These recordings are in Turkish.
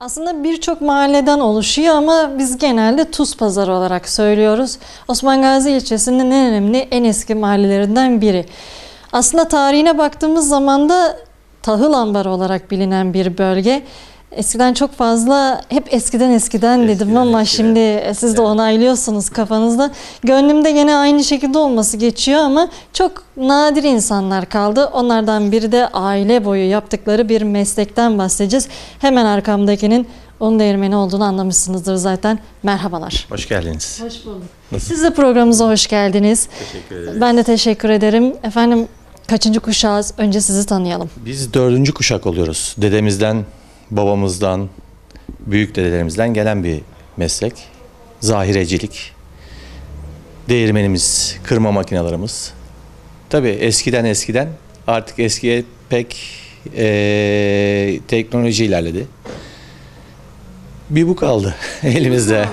Aslında birçok mahalleden oluşuyor ama biz genelde Tuz Pazarı olarak söylüyoruz. Osman Gazi ilçesinin en önemli, en eski mahallelerinden biri. Aslında tarihine baktığımız zaman da tahıl ambarı olarak bilinen bir bölge. Eskiden çok fazla, hep eskiden eskiden dedim Eskiden, ama eskiden. şimdi siz de onaylıyorsunuz kafanızda. Gönlümde yine aynı şekilde olması geçiyor ama çok nadir insanlar kaldı. Onlardan biri de aile boyu yaptıkları bir meslekten bahsedeceğiz. Hemen arkamdakinin un değirmeni olduğunu anlamışsınızdır zaten. Merhabalar. Hoş geldiniz. Hoş bulduk. Siz de programımıza hoş geldiniz. Teşekkür ederiz. Ben de teşekkür ederim. Efendim kaçıncı kuşağız? Önce sizi tanıyalım. Biz dördüncü kuşak oluyoruz. Dedemizden, babamızdan, büyük dedelerimizden gelen bir meslek. Zahirecilik. Değirmenimiz, kırma makinalarımız. Tabii eskiden eskiden artık eskiye pek eee, teknoloji ilerledi. Bir bu kaldı elimizde.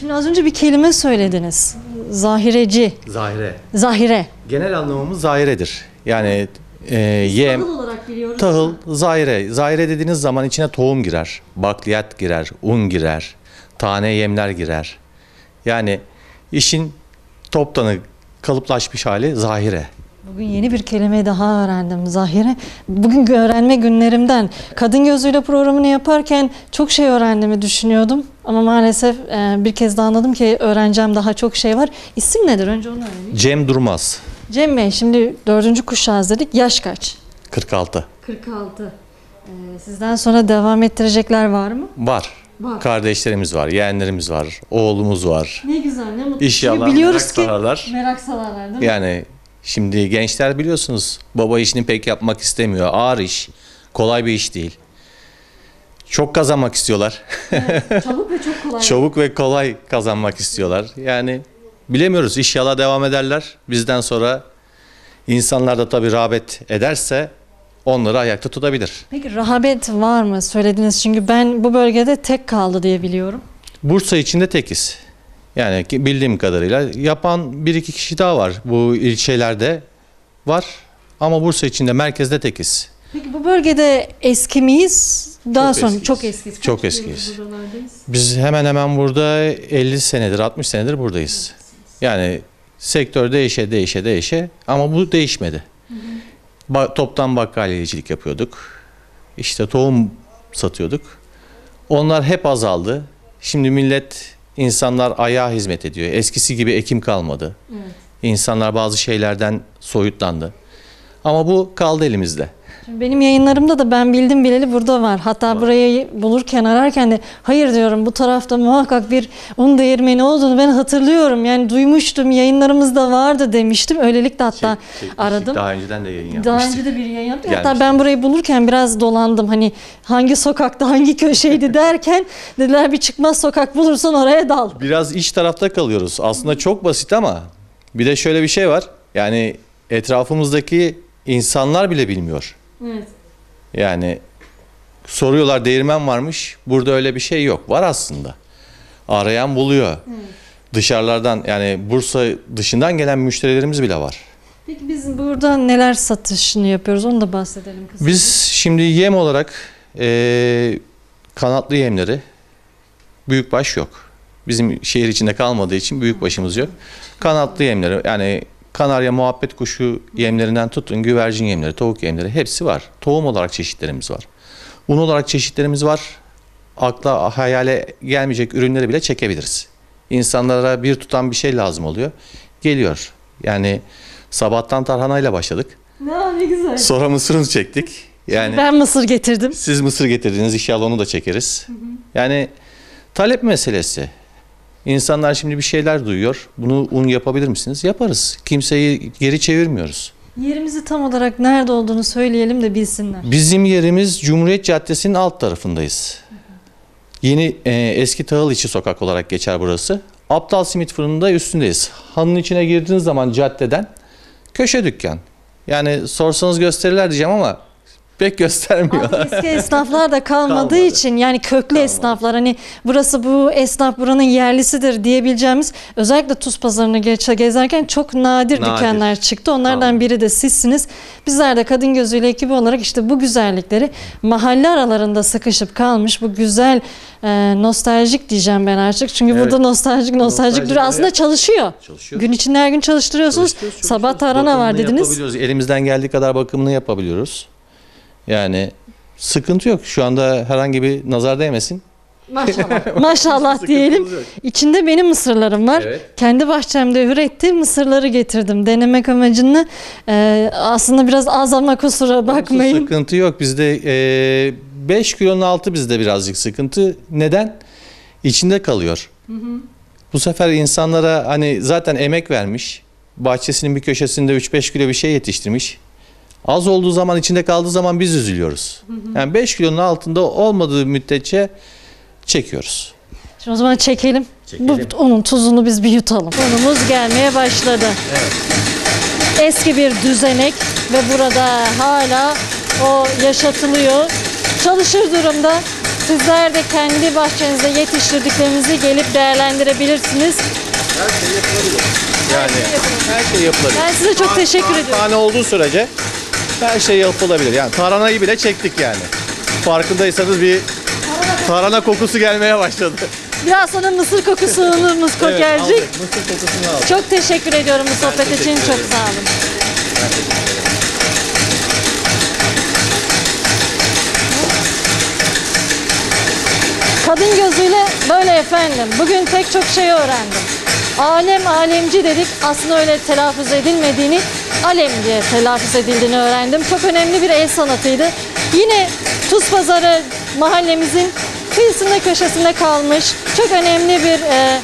Şimdi az önce bir kelime söylediniz. Zahireci, Zahire. zahire. Genel anlamımız zahiredir. Yani eee, yem, olarak biliyoruz. Tahıl, zaire. Zaire dediğiniz zaman içine tohum girer, bakliyat girer, un girer, tane yemler girer. Yani işin toptanı kalıplaşmış hali zahire. Bugün yeni bir kelime daha öğrendim Zahire. Bugün öğrenme günlerimden. Kadın gözüyle programını yaparken çok şey öğrendiğimi düşünüyordum. Ama maalesef e, bir kez daha anladım ki öğreneceğim daha çok şey var. İsim nedir? Önce onu öğreneyim. Cem Durmaz, Cem Bey şimdi dördüncü kuşağız dedik. Yaş kaç? 46. 46. sizden sonra devam ettirecekler var mı? Var. Var. Kardeşlerimiz var, yeğenlerimiz var, oğlumuz var. Ne güzel ne mutlu. İnşallah Çünkü biliyoruz merak ki sararlar. merak salarlar değil mi? Yani şimdi gençler biliyorsunuz baba işini pek yapmak istemiyor. Ağır iş, kolay bir iş değil. Çok kazanmak istiyorlar. Çabuk ve çok kolay. Çabuk ve kolay kazanmak istiyorlar. Yani bilemiyoruz. İnşallah devam ederler. Bizden sonra insanlar da tabii rağbet ederse onları ayakta tutabilir. Peki rahabet var mı? Söylediniz çünkü ben bu bölgede tek kaldı diye biliyorum. Bursa içinde tekiz. Yani bildiğim kadarıyla yapan bir iki kişi daha var. Bu ilçelerde var. Ama Bursa içinde merkezde tekiz. Peki bu bölgede eski miyiz? Daha Çok sonra eskiyiz. çok eskiyiz. Kaç Çok eskiyiz. Biz hemen hemen burada 50 senedir, 60 senedir buradayız. Yani sektör değişe değişe değişe ama bu değişmedi. Ba- toptan bakkaliyecilik yapıyorduk. İşte tohum satıyorduk. Onlar hep azaldı. Şimdi millet, insanlar ayağa hizmet ediyor. Eskisi gibi ekim kalmadı. Evet. İnsanlar bazı şeylerden soyutlandı. Ama bu kaldı elimizde. Şimdi benim yayınlarımda da ben bildim bileli burada var. Hatta burayı bulurken ararken de hayır diyorum bu tarafta muhakkak bir un değirmeni olduğunu ben hatırlıyorum. Yani duymuştum yayınlarımızda vardı demiştim. Öylelikle hatta aradım. Daha önceden de yayın yapmıştık. Daha önce de bir yayın yaptık. Hatta ben burayı bulurken biraz dolandım. Hani hangi sokakta hangi köşeydi derken dediler bir çıkmaz sokak bulursan oraya dal. Biraz iç tarafta kalıyoruz. Aslında çok basit ama bir de şöyle bir şey var. Yani etrafımızdaki insanlar bile bilmiyor. Evet. Yani soruyorlar değirmen varmış. Burada öyle bir şey yok. Var aslında. Arayan buluyor. Dışarılardan yani Bursa dışından gelen müşterilerimiz bile var. Peki biz burada neler satışını yapıyoruz onu da bahsedelim kısaca. Biz şimdi yem olarak eee, kanatlı yemleri büyükbaş yok. Bizim şehir içinde kalmadığı için büyükbaşımız yok. Kanatlı yemleri yani kanarya muhabbet kuşu yemlerinden tutun güvercin yemleri, tavuk yemleri hepsi var. Tohum olarak çeşitlerimiz var. Un olarak çeşitlerimiz var. Akla hayale gelmeyecek ürünleri bile çekebiliriz. İnsanlara bir tutan bir şey lazım oluyor. Geliyor. Yani sabahtan tarhanayla başladık. Ne, ne güzel. Sonra mısırını çektik. Yani Ben mısır getirdim. siz mısır getirdiniz inşallah onu da çekeriz. Yani talep meselesi. İnsanlar şimdi bir şeyler duyuyor. Bunu un yapabilir misiniz? Yaparız. Kimseyi geri çevirmiyoruz. Yerimizi tam olarak nerede olduğunu söyleyelim de bilsinler. Bizim yerimiz Cumhuriyet Caddesi'nin alt tarafındayız. Yeni e, eski Tahıl içi sokak olarak geçer burası. Aptal Simit Fırını'nda üstündeyiz. Hanın içine girdiğiniz zaman caddeden köşe dükkan. Yani sorsanız gösterirler diyeceğim ama pek göstermiyorlar. Eski esnaflar da kalmadığı Kalmadı. için yani köklü esnaflar hani burası bu esnaf buranın yerlisidir diyebileceğimiz özellikle Tuz Pazarı'nı geç- gezerken çok nadir, Nadir. dükkanlar çıktı. Onlardan Tamam. biri de sizsiniz. Bizler de Kadın Gözüyle ekibi olarak işte bu güzellikleri mahalle aralarında sıkışıp kalmış bu güzel e, nostaljik diyeceğim ben artık. Çünkü Evet. burada nostaljik nostaljik duruyor. Aslında çalışıyor. Çalışıyor. Gün içinde her gün çalıştırıyorsunuz. Sabah tarhana var dediniz. Yapabiliyoruz. Elimizden geldiği kadar bakımını yapabiliyoruz. Yani sıkıntı yok. Şu anda herhangi bir nazar değmesin. Maşallah. Maşallah diyelim. Sıkıntımız yok. İçinde benim mısırlarım var. Evet. Kendi bahçemde ürettiğim mısırları getirdim. Denemek amacını e, aslında biraz az ama kusura bakmayın. Sıkıntı yok. Bizde 5 kilonun altı bizde birazcık sıkıntı. Neden? İçinde kalıyor. Bu sefer insanlara hani zaten emek vermiş. Bahçesinin bir köşesinde 3-5 kilo bir şey yetiştirmiş. Az olduğu zaman içinde kaldığı zaman biz üzülüyoruz. Yani 5 kilonun altında olmadığı müddetçe çekiyoruz. Şimdi o zaman çekelim. Çekelim. Bu unun tuzunu biz bir yutalım. Unumuz gelmeye başladı. Eski bir düzenek ve burada hala o yaşatılıyor. Çalışır durumda. Sizler de kendi bahçenizde yetiştirdiklerinizi gelip değerlendirebilirsiniz. Yani her şey yapılabilir. Ben size çok teşekkür ediyorum. Tane olduğu sürece her şey yapılabilir. Yani taranayı bile çektik yani. Farkındaysanız bir tarhana kokusu gelmeye başladı. Biraz sonra mısır kokusu unumuz Evet, gelecek. aldık. Mısır kokusunu aldık. Çok teşekkür ediyorum bu sohbet için. teşekkür Çok ederim. sağ olun. Kadın gözüyle böyle efendim. Bugün pek çok şey öğrendim. Alem alemci dedik. Aslında öyle telaffuz edilmediğini alem diye telaffuz edildiğini öğrendim. Çok önemli bir el sanatıydı. Yine Tuz Pazarı mahallemizin kıyısında köşesinde kalmış çok önemli bir e,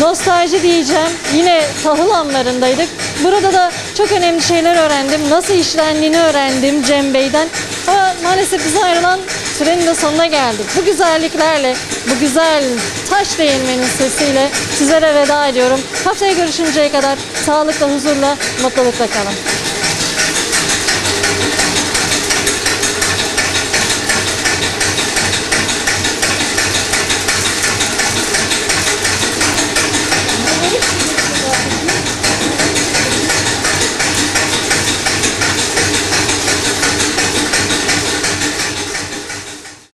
Nostalji diyeceğim. Yine tahıl anlarındaydık. Burada da çok önemli şeyler öğrendim. Nasıl işlendiğini öğrendim Cem Bey'den. Ama maalesef bize ayrılan sürenin de sonuna geldik. Bu güzelliklerle, bu güzel taş değirmenin sesiyle sizlere veda ediyorum. Haftaya görüşünceye kadar sağlıkla, huzurla, mutlulukla kalın.